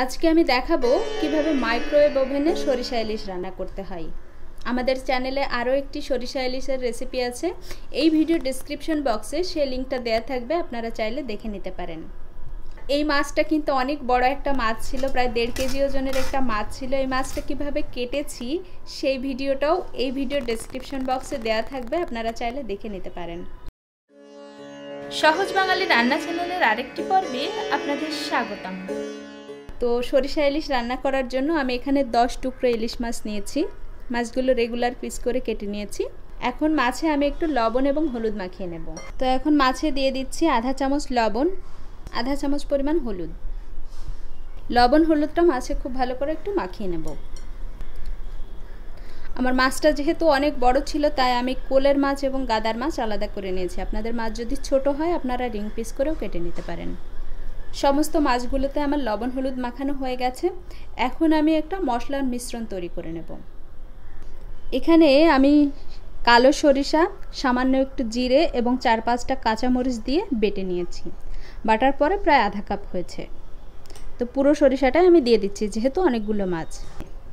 আজকে আমি দেখাবো কীভাবে মাইক্রোওয়েভ ওভেনে সরিষা ইলিশ রান্না করতে হয়। আমাদের চ্যানেলে আরও একটি সরিষা ইলিশের রেসিপি আছে। এই ভিডিও ডিসক্রিপশন বক্সে সেই লিঙ্কটা দেওয়া থাকবে, আপনারা চাইলে দেখে নিতে পারেন। এই মাছটা কিন্তু অনেক বড় একটা মাছ ছিল, প্রায় দেড় কেজি ওজনের একটা মাছ ছিল। এই মাছটা কীভাবে কেটেছি সেই ভিডিওটাও এই ভিডিও ডিসক্রিপশন বক্সে দেওয়া থাকবে, আপনারা চাইলে দেখে নিতে পারেন। সহজ বাঙালি রান্না চ্যানেলের আরেকটি পর্বে আপনাদের স্বাগতম। তো সরিষা ইলিশ রান্না করার জন্য আমি এখানে দশ টুকরো ইলিশ মাছ নিয়েছি। মাছগুলো রেগুলার পিস করে কেটে নিয়েছি। এখন মাছে আমি একটু লবণ এবং হলুদ মাখিয়ে নেব। তো এখন মাছে দিয়ে দিচ্ছি আধা চামচ লবণ, আধা চামচ পরিমাণ হলুদ। লবণ, হলুদটা মাছে খুব ভালো করে একটু মাখিয়ে নেব। আমার মাছটা যেহেতু অনেক বড় ছিল, তাই আমি কোলের মাছ এবং গাদার মাছ আলাদা করে নিয়েছি। আপনাদের মাছ যদি ছোট হয়, আপনারা রিং পিস করেও কেটে নিতে পারেন। সমস্ত মাছগুলোতে আমার লবণ হলুদ মাখানো হয়ে গেছে। এখন আমি একটা মশলার মিশ্রণ তৈরি করে নেব। এখানে আমি কালো সরিষা, সামান্য একটু জিরে এবং চার পাঁচটা কাঁচামরিচ দিয়ে বেটে নিয়েছি। বাটার পরে প্রায় আধা কাপ হয়েছে। তো পুরো সরিষাটাই আমি দিয়ে দিচ্ছি, যেহেতু অনেকগুলো মাছ।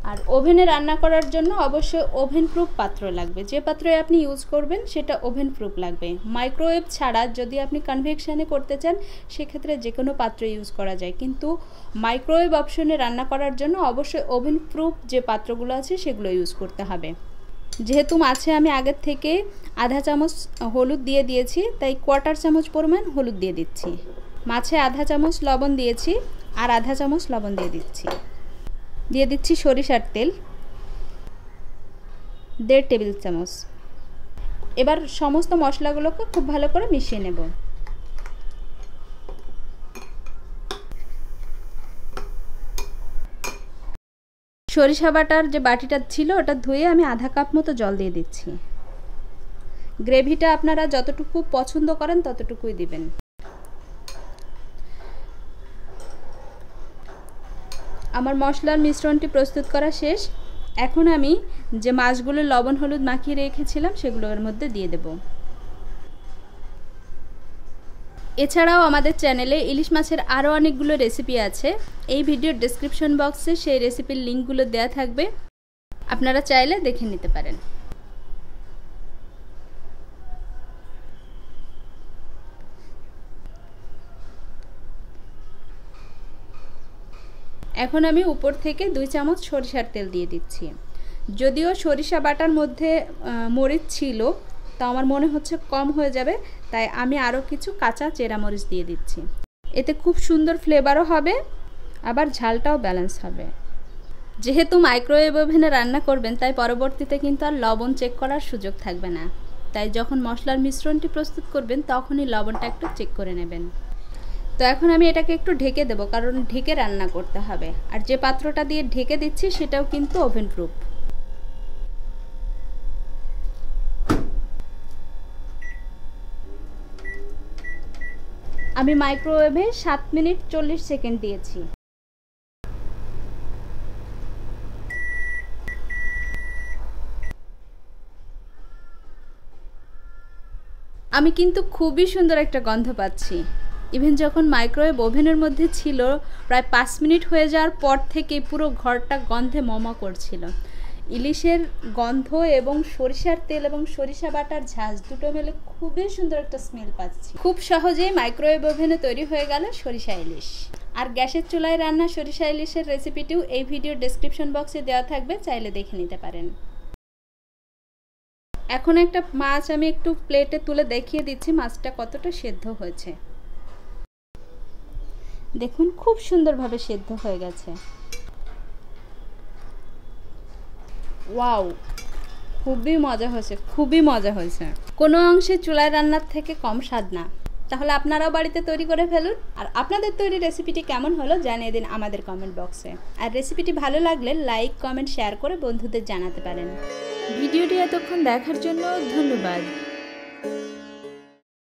আর ওভেনে রান্না করার জন্য অবশ্যই ওভেন প্রুফ পাত্র লাগবে। যে পাত্রে আপনি ইউজ করবেন, সেটা ওভেন প্রুফ লাগবে। মাইক্রোওয়েভ ছাড়া যদি আপনি কনভেকশানে করতে চান, সেক্ষেত্রে যে কোনো পাত্র ইউজ করা যায়। কিন্তু মাইক্রোওয়েভ অপশনে রান্না করার জন্য অবশ্যই ওভেন প্রুফ যে পাত্রগুলো আছে, সেগুলো ইউজ করতে হবে। যেহেতু মাছে আমি আগের থেকে আধা চামচ হলুদ দিয়ে দিয়েছি, তাই কোয়ার্টার চামচ পরিমাণ হলুদ দিয়ে দিচ্ছি। মাছে আধা চামচ লবণ দিয়েছি, আর আধা চামচ লবণ দিয়ে দিচ্ছি। দিয়ে দিচ্ছি সরিষার তেল, দেড় টেবিল চামচ। এবার সমস্ত মশলাগুলোকে খুব ভালো করে মিশিয়ে নেব। সরিষা বাটার যে বাটিটা ছিল, ওটা ধুয়ে আমি আধা কাপ মতো জল দিয়ে দিচ্ছি। গ্রেভিটা আপনারা যতটুকু পছন্দ করেন ততটুকুই দিবেন। আমার মশলার মিশ্রণটি প্রস্তুত করা শেষ। এখন আমি যে মাছগুলো লবণ হলুদ মাখিয়ে রেখেছিলাম, সেগুলোর মধ্যে দিয়ে দেব। এছাড়াও আমাদের চ্যানেলে ইলিশ মাছের আরও অনেকগুলো রেসিপি আছে। এই ভিডিওর ডিসক্রিপশন বক্সে সেই রেসিপির লিঙ্কগুলো দেওয়া থাকবে। আপনারা চাইলে দেখে নিতে পারেন। এখন আমি উপর থেকে দুই চামচ সরিষার তেল দিয়ে দিচ্ছি। যদিও সরিষা বাটার মধ্যে মরিচ ছিল, তা আমার মনে হচ্ছে কম হয়ে যাবে, তাই আমি আরও কিছু কাঁচা চেরা মরিচ দিয়ে দিচ্ছি। এতে খুব সুন্দর ফ্লেভারও হবে, আবার ঝালটাও ব্যালেন্স হবে। যেহেতু মাইক্রোওয়েভ ওভেনে রান্না করবেন, তাই পরবর্তীতে কিন্তু আর লবণ চেক করার সুযোগ থাকবে না। তাই যখন মশলার মিশ্রণটি প্রস্তুত করবেন, তখনই লবণটা একটু চেক করে নেবেন। তো এখন আমি এটাকে একটু ঢেকে দেবো, কারণ ঢেকে রান্না করতে হবে। আর যে পাত্রটা দিয়ে ঢেকে দিচ্ছি, সেটাও কিন্তু ওভেন প্রুফ। আমি মাইক্রোওয়েভে সাত মিনিট চল্লিশ সেকেন্ড দিয়েছি। আমি কিন্তু খুবই সুন্দর একটা গন্ধ পাচ্ছি। ইভেন যখন মাইক্রোওয়েভ ওভেনের মধ্যে ছিল, প্রায় পাঁচ মিনিট হয়ে যাওয়ার পর থেকে পুরো ঘরটা গন্ধে মমা করছিল। ইলিশের গন্ধ এবং সরিষার তেল এবং সরিষা বাটার ঝাঁজ দুটো মিলে খুবই সুন্দর একটা স্মেল পাচ্ছি। খুব সহজেই মাইক্রোওয়েভ ওভেনে তৈরি হয়ে গেল সরিষা ইলিশ। আর গ্যাসের চুলায় রান্না সরিষা ইলিশের রেসিপিটিও এই ভিডিও ডেসক্রিপশন বক্সে দেওয়া থাকবে, চাইলে দেখে নিতে পারেন। এখন একটা মাছ আমি একটু প্লেটে তুলে দেখিয়ে দিচ্ছি মাছটা কতটা সেদ্ধ হয়েছে। দেখুন, খুব সুন্দরভাবে সেদ্ধ হয়ে গেছে। ওয়াও, খুবই মজা হয়েছে, খুবই মজা হয়েছে। কোনো অংশে চুলায় রান্নার থেকে কম স্বাদ না। তাহলে আপনারাও বাড়িতে তৈরি করে ফেলুন। আর আপনাদের তৈরি রেসিপিটি কেমন হলো জানিয়ে দিন আমাদের কমেন্ট বক্সে আর রেসিপিটি ভালো লাগলে লাইক কমেন্ট শেয়ার করে বন্ধুদের জানাতে পারেন। ভিডিওটি এতক্ষণ দেখার জন্য ধন্যবাদ।